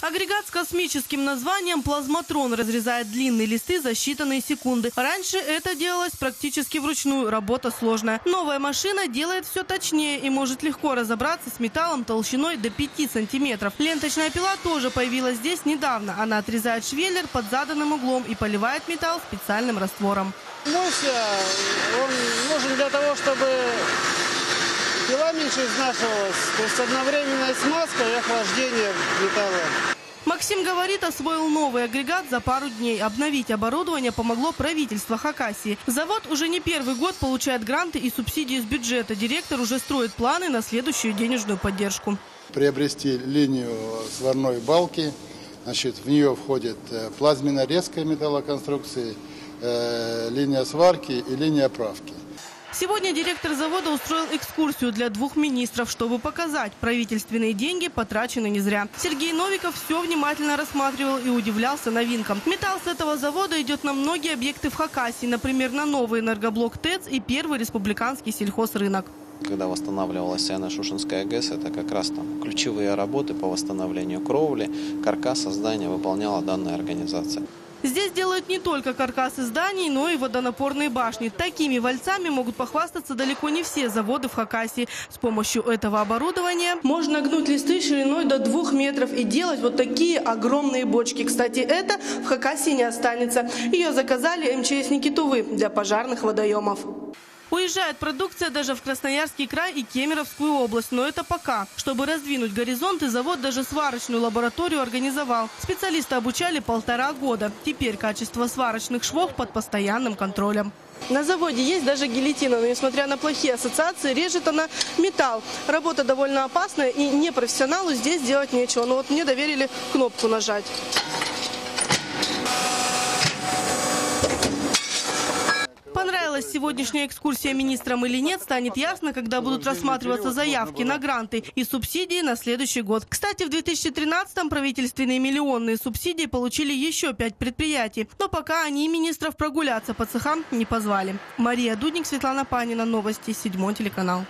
Агрегат с космическим названием «Плазматрон» разрезает длинные листы за считанные секунды. Раньше это делалось практически вручную, работа сложная. Новая машина делает все точнее и может легко разобраться с металлом толщиной до 5 сантиметров. Ленточная пила тоже появилась здесь недавно. Она отрезает швеллер под заданным углом и поливает металл специальным раствором. Мойся, он нужен для того, чтобы пила меньше изнашивалась. То есть одновременная смазка и охлаждение металла. Максим говорит, освоил новый агрегат за пару дней. Обновить оборудование помогло правительство Хакасии. Завод уже не первый год получает гранты и субсидии из бюджета. Директор уже строит планы на следующую денежную поддержку. Приобрести линию сварной балки. Значит, в нее входит э, плазменно-резкая металлоконструкции, э, линия сварки и линия правки. Сегодня директор завода устроил экскурсию для двух министров, чтобы показать, правительственные деньги потрачены не зря. Сергей Новиков все внимательно рассматривал и удивлялся новинкам. Металл с этого завода идет на многие объекты в Хакасии, например, на новый энергоблок ТЭЦ и первый республиканский сельхозрынок. Когда восстанавливалась Яна-Шушинская ГЭС, это как раз там ключевые работы по восстановлению кровли, каркаса здания выполняла данная организация. Здесь делают не только каркасы зданий, но и водонапорные башни. Такими вальцами могут похвастаться далеко не все заводы в Хакасии. С помощью этого оборудования можно гнуть листы шириной до двух метров и делать вот такие огромные бочки. Кстати, это в Хакасии не останется. Ее заказали МЧСники Тувы для пожарных водоемов. Уезжает продукция даже в Красноярский край и Кемеровскую область, но это пока. Чтобы раздвинуть горизонты, завод даже сварочную лабораторию организовал. Специалисты обучали полтора года. Теперь качество сварочных швов под постоянным контролем. На заводе есть даже гильотина, но несмотря на плохие ассоциации, режет она металл. Работа довольно опасная и непрофессионалу здесь делать нечего. Но вот мне доверили кнопку нажать. Понравилась сегодняшняя экскурсия министрам или нет, станет ясно, когда будут рассматриваться заявки на гранты и субсидии на следующий год. Кстати, в 2013-м правительственные миллионные субсидии получили еще пять предприятий, но пока они министров прогуляться по цехам не позвали. Мария Дудник, Светлана Панина, Новости, Седьмой телеканал.